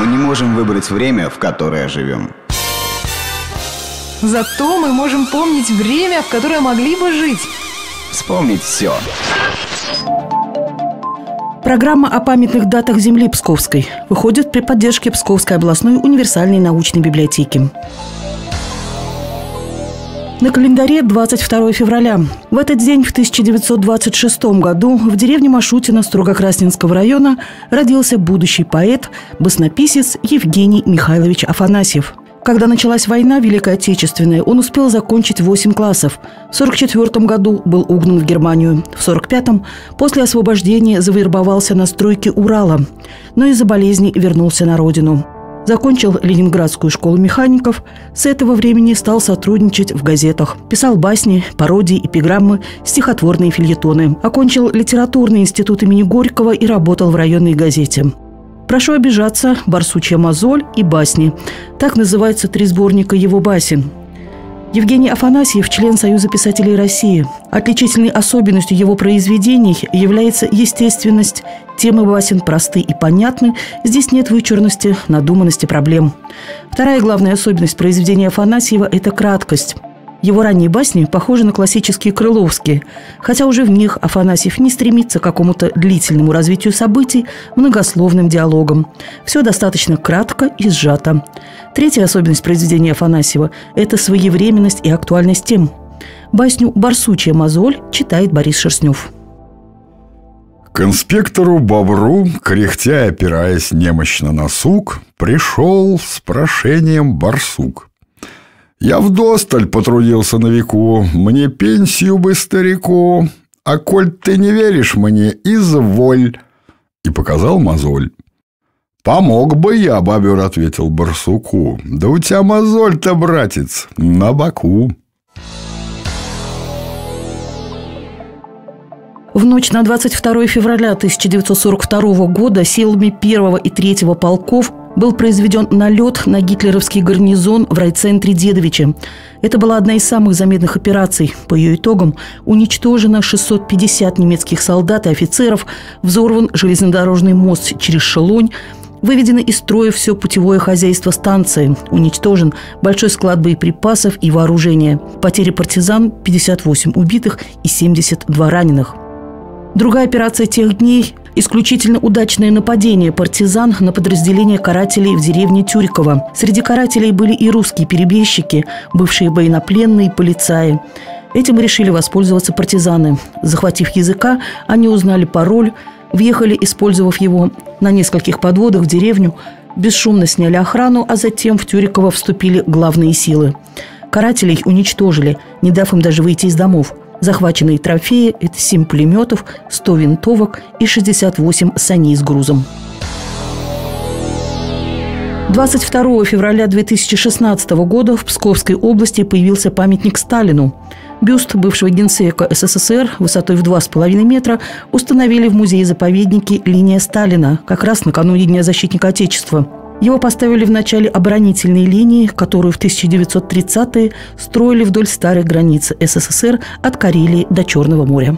мы не можем выбрать время, в которое живем. Зато мы можем помнить время, в которое могли бы жить. Вспомнить все. Программа о памятных датах земли Псковской выходит при поддержке Псковской областной универсальной научной библиотеки. На календаре 22 февраля. В этот день в 1926 году в деревне Машутино Строгокрасненского района родился будущий поэт, баснописец Евгений Михайлович Афанасьев. Когда началась война Великая Отечественная, он успел закончить 8 классов. В 1944 году был угнан в Германию. В 1945-м после освобождения завербовался на стройке Урала, но из-за болезни вернулся на родину. Закончил Ленинградскую школу механиков. С этого времени стал сотрудничать в газетах. Писал басни, пародии, эпиграммы, стихотворные фильетоны. Окончил литературный институт имени Горького и работал в районной газете. «Прошу обижаться», «Барсучья мозоль» и «Басни». Так называются три сборника его басен. Евгений Афанасьев – член Союза писателей России. Отличительной особенностью его произведений является естественность. Темы басен просты и понятны. Здесь нет вычурности, надуманности проблем. Вторая главная особенность произведения Афанасьева – это краткость – его ранние басни похожи на классические крыловские, хотя уже в них Афанасьев не стремится к какому-то длительному развитию событий, многословным диалогом. Все достаточно кратко и сжато. Третья особенность произведения Афанасьева – это своевременность и актуальность тем. Басню «Барсучья мозоль» читает Борис Шерстнев. К инспектору Бобру, кряхтя опираясь немощно на сук, пришел с прошением барсук – я вдосталь потрудился на веку, мне пенсию бы старику, а коль ты не веришь мне, изволь. И показал мозоль. «Помог бы я, бабер», — ответил барсуку. «Да у тебя мозоль-то, братец, на боку». В ночь на 22 февраля 1942 года силами 1 и 3 полков был произведен налет на гитлеровский гарнизон в райцентре Дедовича. Это была одна из самых заметных операций. По ее итогам уничтожено 650 немецких солдат и офицеров, взорван железнодорожный мост через Шелонь, Выведено из строя все путевое хозяйство станции. Уничтожен большой склад боеприпасов и вооружения. Потери партизан – 58 убитых и 72 раненых. Другая операция тех дней Исключительно удачное нападение партизан на подразделение карателей в деревне Тюрикова. Среди карателей были и русские перебежчики, бывшие военнопленные, полицаи. Этим решили воспользоваться партизаны. Захватив языка, они узнали пароль, въехали, использовав его на нескольких подводах в деревню, бесшумно сняли охрану, а затем в Тюриково вступили главные силы. Карателей уничтожили, не дав им даже выйти из домов – Захваченные трофеи – это 7 пулеметов, 100 винтовок и 68 саней с грузом. 22 февраля 2016 года в Псковской области появился памятник Сталину. Бюст бывшего генсека СССР высотой в 2,5 метра установили в музее-заповеднике «Линия Сталина» как раз накануне Дня защитника Отечества – его поставили в начале оборонительной линии, которую в 1930-е строили вдоль старой границы СССР от Карелии до Черного моря.